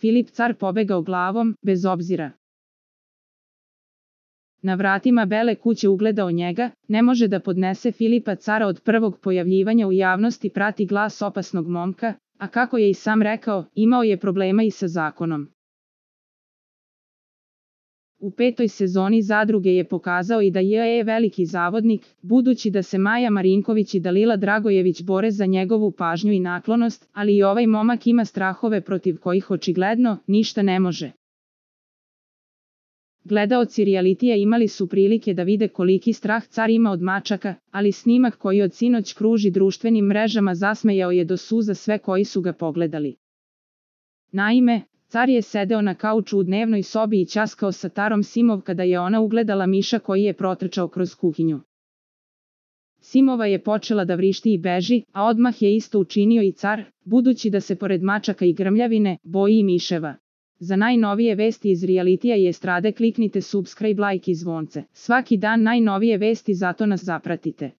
Filip car pobegao glavom, bez obzira. Na vratima bele kuće ugledao njega, ne može da podnese Filipa cara od prvog pojavljivanja u javnosti prati glas opasnog momka, a kako je i sam rekao, imao je problema i sa zakonom. U petoj sezoni zadruge je pokazao i da je veliki zavodnik, budući da se Maja Marinković i Dalila Dragojević bore za njegovu pažnju i naklonost, ali i ovaj momak ima strahove protiv kojih očigledno ništa ne može. Gledaoci realitija imali su prilike da vide koliki strah car ima od mačaka, ali snimak koji od sinoć kruži društvenim mrežama zasmejao je do suza sve koji su ga pogledali. Naime, car je sedeo na kauču u dnevnoj sobi i ćaskao sa tarom Simov kada je ona ugledala miša koji je protrčao kroz kuhinju. Simova je počela da vrišti i beži, a odmah je isto učinio i car, budući da se pored mačaka i grmljavine, boji i miševa. Za najnovije vesti iz realitija i estrade kliknite subscribe like i zvonce. Svaki dan najnovije vesti zato nas zapratite.